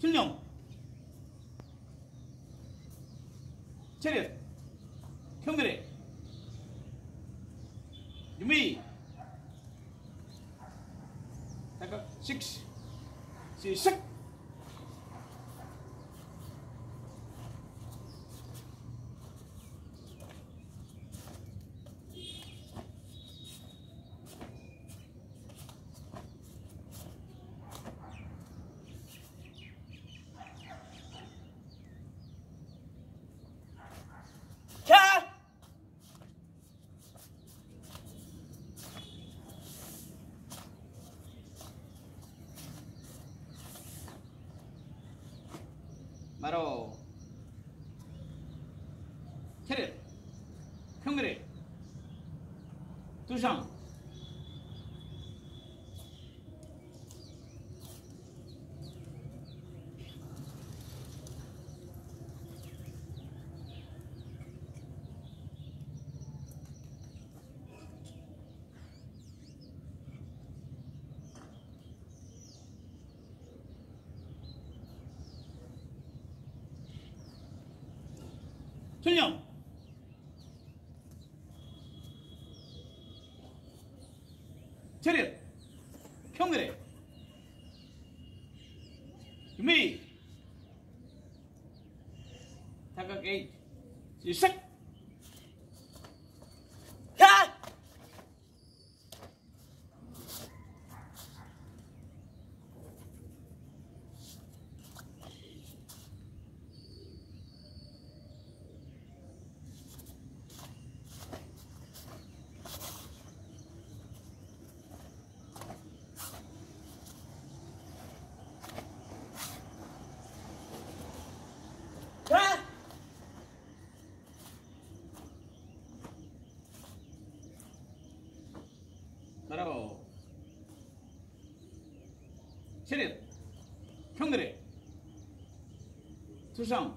필령 체력 경그래 준비 잠깐 식스 시작 바로 체력 평그래 두상 전령. 체력. 평그래 준비. 잠깐 게임 시작 바로 체력 평그래 투상